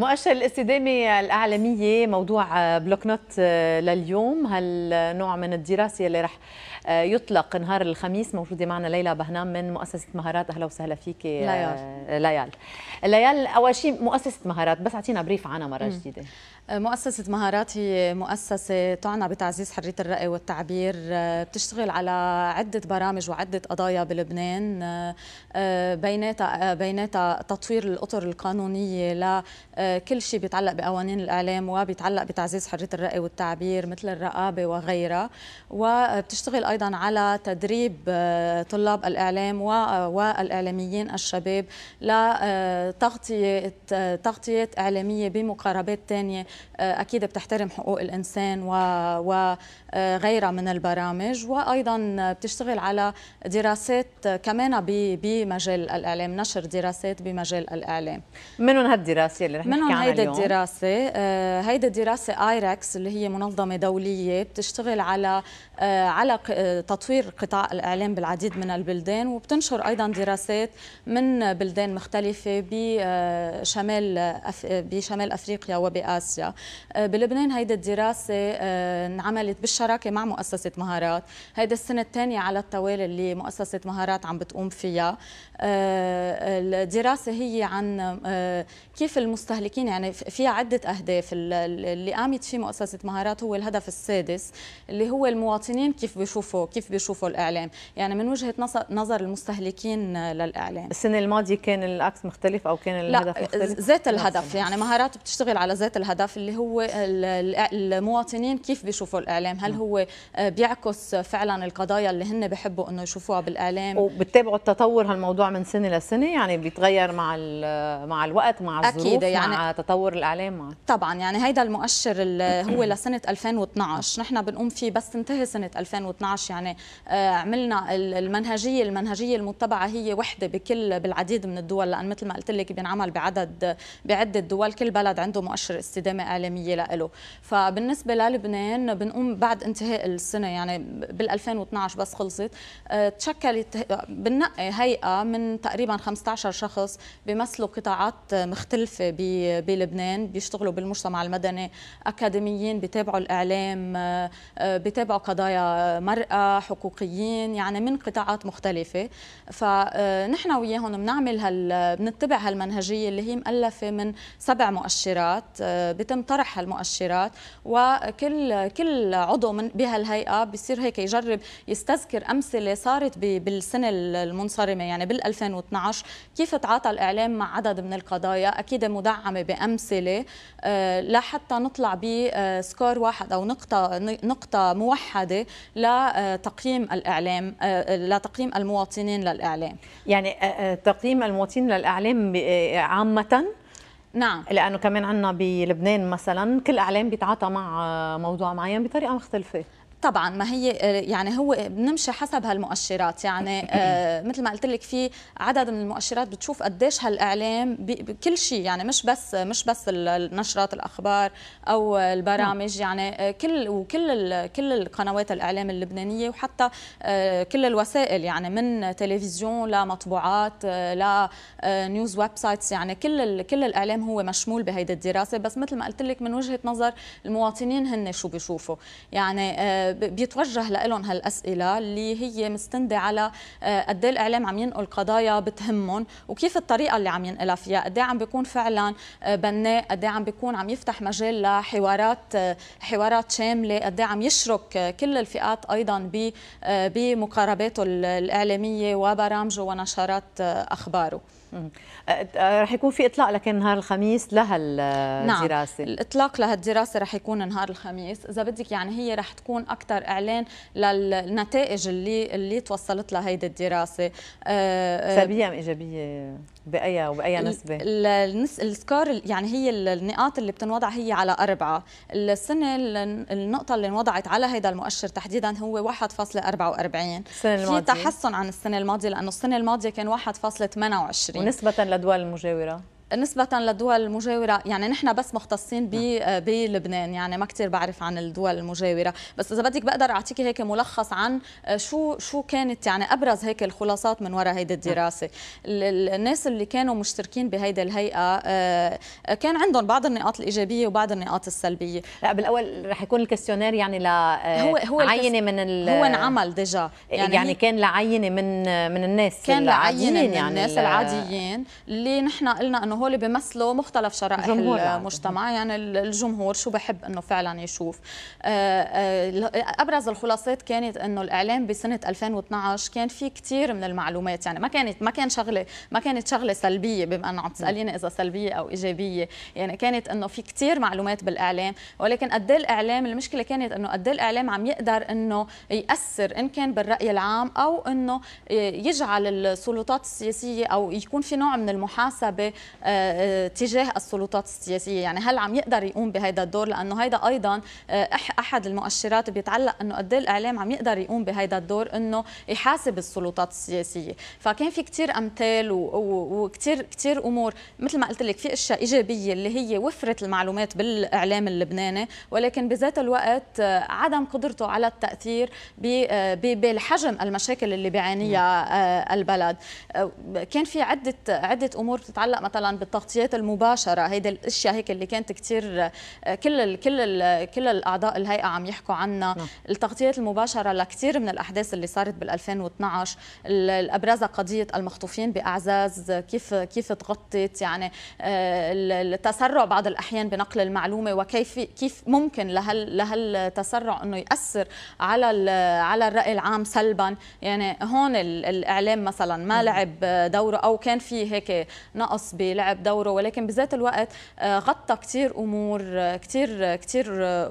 مؤشر الاستدامة الإعلامية موضوع bloc-notes لليوم. هالنوع من الدراسة اللي رح يطلق نهار الخميس؟ موجودة معنا ليلى بهنام من مؤسسة مهارات. أهلا وسهلا فيك ليال. ليال. ليال أول شيء مؤسسة مهارات. بس أعطينا brief عنها مرة جديدة. مؤسسة مهارات هي مؤسسة تعنى بتعزيز حرية الرأي والتعبير بتشتغل على عدة برامج وعدة قضايا بلبنان بيناتها بيناتها تطوير الأطر القانونية لكل شيء بيتعلق بقوانين الإعلام وبيتعلق بتعزيز حرية الرأي والتعبير مثل الرقابة وغيرها وبتشتغل أيضا على تدريب طلاب الإعلام والإعلاميين الشباب لتغطية تغطية إعلامية بمقاربات ثانية آه، أكيد بتحترم حقوق الإنسان وغيرها من البرامج. وأيضا بتشتغل على دراسات كمان بمجال الإعلام نشر دراسات بمجال الإعلام. منهم هالدراسة اللي رح نحكي عنها هيدي الدراسة آه، هيدي الدراسة ايركس اللي هي منظمة دولية بتشتغل على آه، على تطوير قطاع الإعلام بالعديد من البلدان وبتنشر أيضا دراسات من بلدان مختلفة بشمال بشمال أفريقيا وبآسيا. اسيا آه، بلبنان هيدي الدراسة آه، انعملت بالشراكة مع مؤسسة مهارات. هيدي السنة الثانية على التوالي اللي مؤسسة مهارات عم بتقوم فيها. آه، الدراسة هي عن كيف المستهلكين يعني فيها عدة أهداف. اللي قامت فيه مؤسسة مهارات هو الهدف السادس اللي هو المواطنين كيف بيشوفوا كيف بيشوفوا الإعلام؟ يعني من وجهة نظر المستهلكين للإعلام. السنة الماضية كان العكس مختلف أو كان الهدف لا مختلف ذات الهدف. يعني مهارات بتشتغل على ذات الهدف اللي هو المواطنين كيف بيشوفوا الإعلام؟ هل هو آه، بيعكس فعلا القضايا اللي هن بيحبوا إنه يشوفوها بالإعلام؟ وبتتابعوا التطور هالموضوع من سنة لسنه يعني بيتغير مع مع الوقت مع الظروف أكيد يعني مع تطور الإعلام؟ مع طبعا. يعني هيدا المؤشر اللي هو لسنة 2012 نحن بنقوم فيه بس تنتهي سنة 2012 يعني آه، عملنا المنهجية المنهجية المتبعة هي وحدة بكل بالعديد من الدول لأن مثل ما قلت لك بينعمل بعدد بعدة دول كل بلد عنده مؤشر استدامة إعلامية له فبالنسبة للبنان بنقوم بعد انتهاء السنة يعني بال 2012 بس خلصت. آه، تشكلت بنقي هيئة من تقريبا 15 شخص بيمثلوا قطاعات مختلفة بلبنان بيشتغلوا بالمجتمع المدني أكاديميين بيتابعوا الإعلام آه، بيتابعوا قضايا مراه حقوقيين يعني من قطاعات مختلفة. فنحن وياهم بنعمل هال بنتبع هالمنهجية اللي هي مؤلفة من سبع مؤشرات بيتم طرح هالمؤشرات وكل كل عضو من بهالهيئة بصير هيك يجرب يستذكر أمثلة صارت بالسنة المنصرمة يعني بال 2012 كيف تعاطى الإعلام مع عدد من القضايا؟ أكيد مدعمة بأمثلة آه، لحتى نطلع بسكور واحد أو نقطة نقطة موحده لتقييم الإعلام آه، لتقييم المواطنين للإعلام. يعني آه، تقييم المواطنين للإعلام عامة؟ نعم. لأنه كمان عندنا بلبنان مثلا كل إعلام بيتعاطى مع موضوع معين بطريقة مختلفة. طبعا ما هي يعني هو بنمشي حسب هالمؤشرات. يعني آه مثل ما قلت لك في عدد من المؤشرات بتشوف قديش هالإعلام بكل شيء يعني مش بس مش بس النشرات الأخبار أو البرامج. نعم. يعني آه، كل وكل كل القنوات الإعلام اللبنانية وحتى آه كل الوسائل. يعني من تلفزيون لمطبوعات آه ل news websites يعني كل كل الإعلام هو مشمول بهيدي الدراسة. بس مثل ما قلت لك من وجهة نظر المواطنين هن شو بيشوفوا. يعني آه بيتوجه لهم هالأسئلة اللي هي مستندة على آه، قد إيه الإعلام عم ينقل قضايا بتهمهم وكيف الطريقة اللي عم ينقلها فيها قد إيه عم بيكون فعلا آه، بناء قد إيه عم بيكون عم يفتح مجال لحوارات آه، حوارات شاملة قد عم يشرك كل الفئات أيضا بمقارباته الإعلامية وبرامجه ونشرات أخباره. رح يكون في إطلاق لكن نهار الخميس لهالدراسه نعم الإطلاق لهالدراسة رح يكون نهار الخميس. إذا بدك يعني هي رح تكون أكثر إعلان للنتائج اللي اللي توصلت لها هيدي الدراسة. أه، أه، سلبية أم إيجابية؟ بأي وبأي نسبة؟ ال score يعني هي النقاط اللي بتنوضع هي على أربعة. السنة النقطة اللي انوضعت على هذا المؤشر تحديدا هو 1.44 في تحسن عن السنة الماضية لأنه السنة الماضية كان 1.28 ونسبة للدول المجاورة؟ نسبة للدول المجاورة يعني نحن بس مختصين نعم. بلبنان يعني ما كثير بعرف عن الدول المجاورة. بس إذا بدك بقدر أعطيك هيك ملخص عن شو شو كانت يعني أبرز هيك الخلاصات من وراء هيدي الدراسة. الناس اللي كانوا مشتركين بهيدي الهيئة كان عندهم بعض النقاط الإيجابية وبعض النقاط السلبية. لا بالأول رح يكون ال questionnaire يعني ل هو هو عينة من ال هو انعمل déjà. يعني, يعني كان لعينة من من الناس كان لعينة من يعني الناس العاديين اللي نحن قلنا إنه هول بيمثلوا مختلف شرائح المجتمع. يعني الجمهور شو بحب إنه فعلا يشوف. آه، آه، أبرز الخلاصات كانت إنه الإعلام بسنة 2012 كان في كثير من المعلومات. يعني ما كانت ما كان شغله ما كانت شغلة سلبية بما انه عم تسأليني إذا سلبية أو إيجابية. يعني كانت إنه في كثير معلومات بالإعلام. ولكن قد إيه الإعلام المشكلة كانت إنه قد إيه الإعلام عم يقدر إنه يأثر إن كان بالرأي العام أو إنه يجعل السلطات السياسية أو يكون في نوع من المحاسبة آه، تجاه السلطات السياسية. يعني هل عم يقدر يقوم بهذا الدور؟ لأنه هذا أيضا آه، أحد المؤشرات بيتعلق إنه قد إيه الإعلام عم يقدر يقوم بهذا الدور إنه يحاسب السلطات السياسية. فكان في كثير أمثال وكثير كثير أمور. مثل ما قلت لك في أشياء إيجابية اللي هي وفرت المعلومات بالإعلام اللبناني ولكن بذات الوقت عدم قدرته على التأثير بالحجم المشاكل اللي بيعانيها آه، البلد. آه، كان في عدة عدة أمور بتتعلق. مثلا بالتغطيات المباشرة. هيدي الأشياء هيك اللي كانت كثير آه، كل ال كل ال كل الأعضاء الهيئة عم يحكوا عنها. نعم. التغطيات المباشرة لكثير من الأحداث اللي صارت بال 2012 الابرزها قضية المخطوفين بأعزاز كيف كيف تغطت يعني التسرع بعض الأحيان بنقل المعلومة وكيف كيف ممكن لهال لهالتسرع إنه يأثر على على الرأي العام سلبا. يعني هون الإعلام مثلا ما لعب دوره أو كان في هيك نقص بلعب دوره ولكن بذات الوقت آه، غطى كثير أمور كثير كثير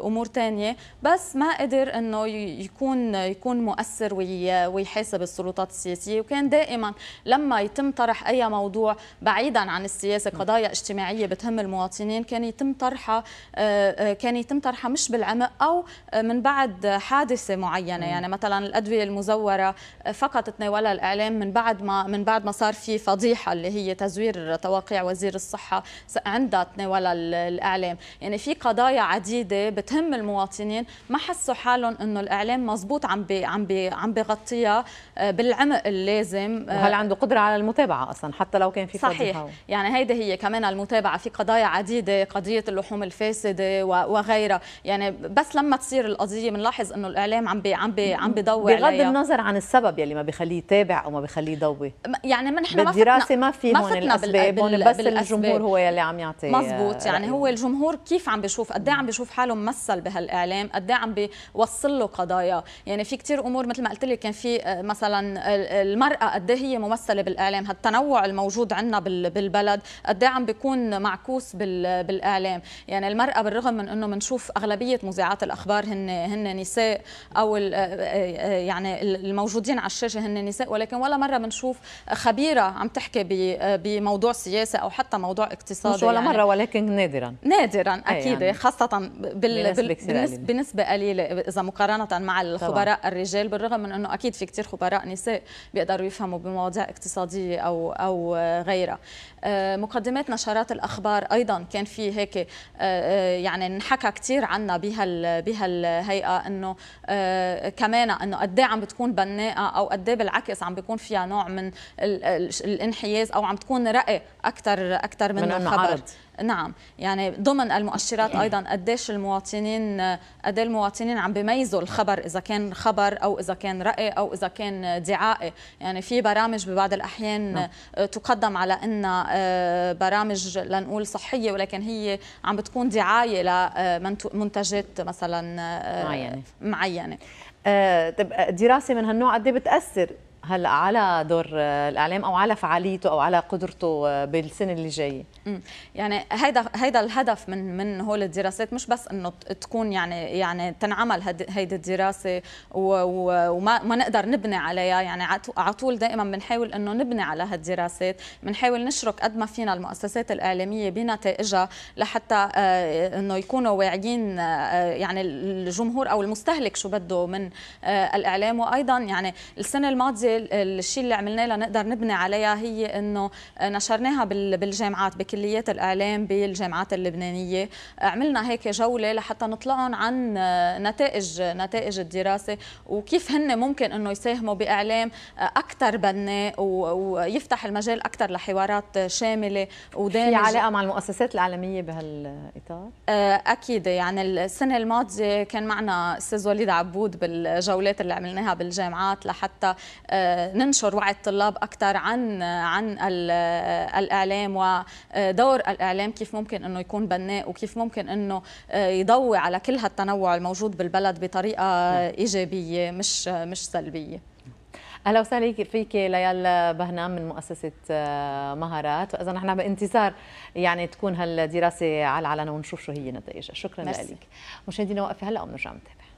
أمور ثانية بس ما قدر إنه يكون يكون مؤثر ويحاسب السلطات السياسية. وكان دائما لما يتم طرح أي موضوع بعيدا عن السياسة قضايا اجتماعية بتهم المواطنين كان يتم طرحها آه، آه، كان يتم طرحها مش بالعمق أو من بعد حادثة معينة. يعني مثلا الأدوية المزورة فقط تناولها الإعلام من بعد ما من بعد ما صار في فضيحة اللي هي تزوير وزير الصحة عندها تناولها الإعلام يعني في قضايا عديدة بتهم المواطنين ما حسوا حالهم إنه الإعلام مزبوط عم بي عم بي عم بغطيها آه، بالعمق اللازم وهل عنده قدرة على المتابعة أصلا حتى لو كان في صحيح فضيحة. يعني هيدي هي كمان المتابعة في قضايا عديدة قضية اللحوم الفاسدة وغيرها يعني بس لما تصير القضية بنلاحظ إنه الإعلام عم بي عم بي عم بيضوي بغض عليها. النظر عن السبب يلي ما بيخليه يتابع أو ما بيخليه يضوي يعني ما نحن بالدراسة ما في هون الأسباب هون بس الجمهور هو يلي عم يعطي مزبوط. يعني هو الجمهور كيف عم بيشوف قد إيه عم بيشوف حاله ممثل بهالإعلام؟ قد إيه عم بيوصل له قضايا؟ يعني في كثير أمور مثل ما قلت لك كان في آه، مثلا المرأة قد إيه هي ممثلة بالإعلام؟ هالتنوع الموجود عندنا بالبلد قد عم بيكون معكوس بالإعلام؟ يعني المرأة بالرغم من إنه بنشوف أغلبية مذيعات الأخبار هن هن نساء أو آه، آه، يعني الموجودين على الشاشة هن نساء ولكن ولا مرة بنشوف خبيرة عم تحكي بموضوع سياسي أو حتى موضوع اقتصادي مش ولا يعني. مرة ولكن نادرا. نادرا أكيد يعني خاصة بال... بنسبة, بنسبة قليلة إذا مقارنة مع الخبراء طبعا. الرجال بالرغم من إنه أكيد في كثير خبراء نساء بيقدروا يفهموا بمواضيع اقتصادية أو أو غيرها. آه، مقدمات نشرات الأخبار أيضا كان في هيك آه، آه، يعني انحكى كثير عنا بهال بهالهيئة إنه كمان إنه قد إيه عم بتكون بناءة أو قد إيه بالعكس عم بيكون فيها نوع من الانحياز أو عم تكون رأي أكثر أكثر من, من الخبر عرض. نعم. يعني ضمن المؤشرات أيضا قديش المواطنين قد المواطنين عم بيميزوا الخبر إذا كان خبر أو إذا كان رأي أو إذا كان دعائي يعني في برامج ببعض الأحيان نعم. تقدم على انها آه، برامج لنقول صحية ولكن هي عم بتكون دعاية لمنتجات مثلا آه، معينة. معينة. آه، طب دراسة من هالنوع قد إيه بتأثر؟ هلا على دور الإعلام أو على فعاليته أو على قدرته بالسنة اللي جاية. يعني هيدا هيدا الهدف من من هول الدراسات مش بس إنه تكون يعني يعني تنعمل هيدي الدراسة وما ما نقدر نبني عليها. يعني على طول دائما بنحاول إنه نبني على هالدراسات بنحاول نشرك قد ما فينا المؤسسات الإعلامية بنتائجها لحتى آه، إنه يكونوا واعيين آه، يعني الجمهور أو المستهلك شو بده من آه، الإعلام. وأيضا يعني السنة الماضية الشيء اللي عملناه لنقدر نبني عليها هي إنه نشرناها بالجامعات بكليات الإعلام بالجامعات اللبنانية. عملنا هيك جولة لحتى نطلعهم عن نتائج نتائج الدراسة وكيف هن ممكن إنه يساهموا بإعلام أكثر بناء ويفتح المجال أكثر لحوارات شاملة. ودامجه في علاقة مع المؤسسات الاعلاميه بهالإطار؟ أكيد. يعني السنة الماضية كان معنا أستاذ وليد عبود بالجولات اللي عملناها بالجامعات لحتى آه، ننشر وعي الطلاب أكثر عن عن الإعلام ودور الإعلام كيف ممكن إنه يكون بناء وكيف ممكن إنه آه، يضوي على كل هالتنوع الموجود بالبلد بطريقة إيجابية مش مش سلبية. أهلا وسهلا فيك ليال بهنام من مؤسسة آه، مهارات. وإذا نحن بانتظار يعني تكون هالدراسة على العلن ونشوف شو هي نتائجها شكرا لك. مشاهدينا وقفه هلأ وبنرجع نتابع